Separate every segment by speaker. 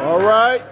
Speaker 1: All right.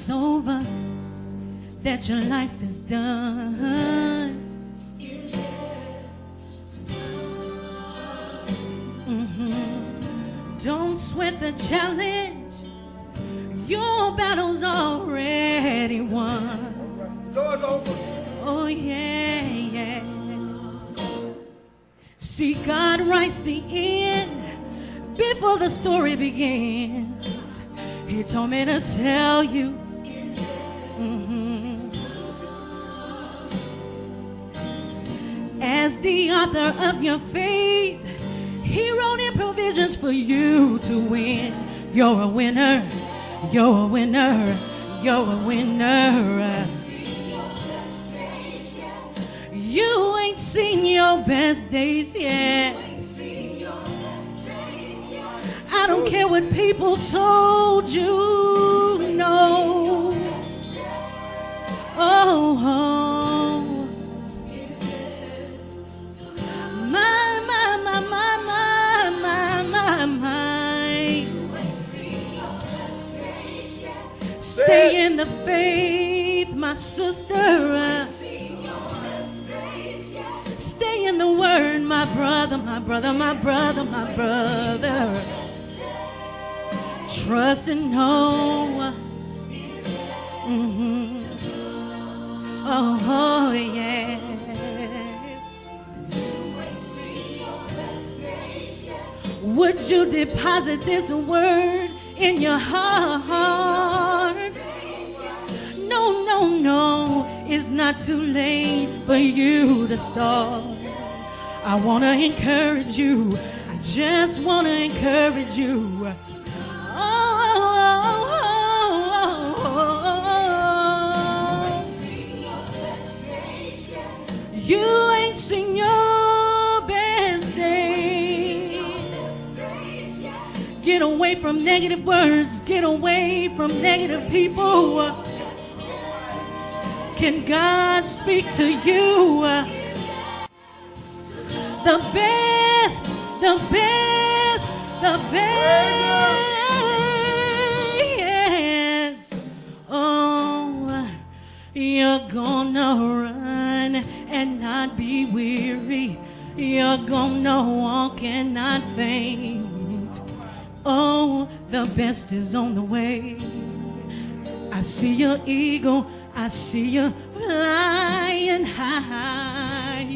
Speaker 2: it's
Speaker 3: over, that your life is done. Mm-hmm. Don't sweat the challenge. Your battle's already won. Oh, yeah, yeah. See, God writes the end before the story begins. He told me to tell you the author of your faith. He wrote in provisions for you to win. You're a winner. You're a winner. You're a winner. You ain't seen your best days yet. I don't care what people told you. No. oh. oh. The faith, my sister. Stay in the word, my brother, my brother, my brother, my brother. Trust and know. Mm-hmm. Oh, yeah. Would you deposit this word in your heart? No, no, no, it's not too late for you to start. I want to encourage you. I just want to encourage you. You ain't seen your best day. Get away from negative words. Get away from negative people. Can God speak to you? The best, the best, the best. Oh, you're gonna run and not be weary. You're gonna walk and not faint. Oh, the best is on the way. I see your eagle, I see you flying high.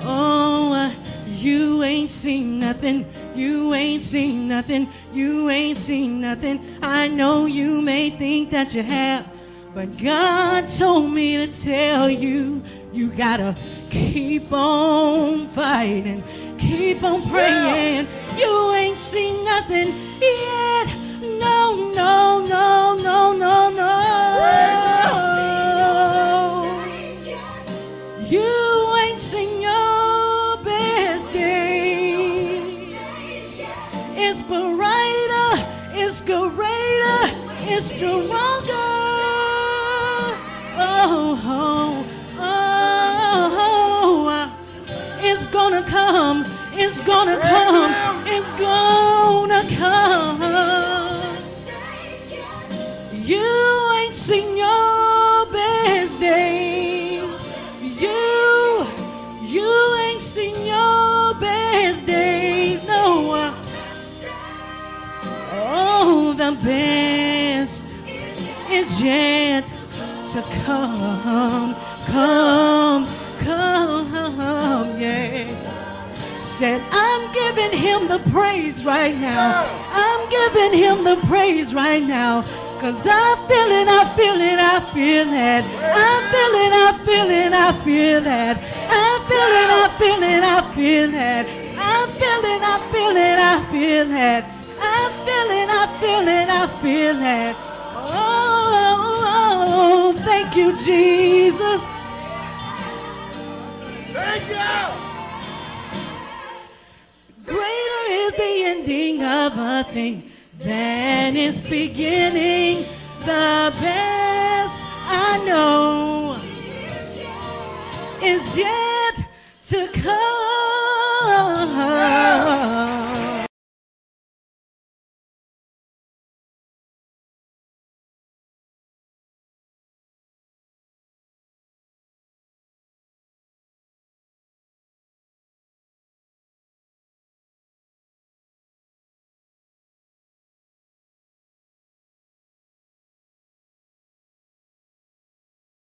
Speaker 3: Oh, uh, you ain't seen nothing, you ain't seen nothing, you ain't seen nothing. I know you may think that you have, but God told me to tell you, you gotta keep on fighting, keep on praying. You ain't seen nothing yet. Stronger. Oh, oh, oh, it's gonna come, it's gonna come, it's gonna come. You ain't seen your best days. You, you ain't seen your best days. No. Uh. Oh, the best yet to come. Come, come, yeah. Said, I'm giving him the praise right now. I'm giving him the praise right now. Cause I feel it, I feel it, I feel it. I feel it, I feel it, I feel it. I feel it, I feel it, I feel it. I feel it, I feel it, I feel it. I feel it, I feel it, I feel it. Thank you, Jesus.
Speaker 1: Thank you.
Speaker 3: Greater is the ending of a thing than its beginning. The best I know is yet come.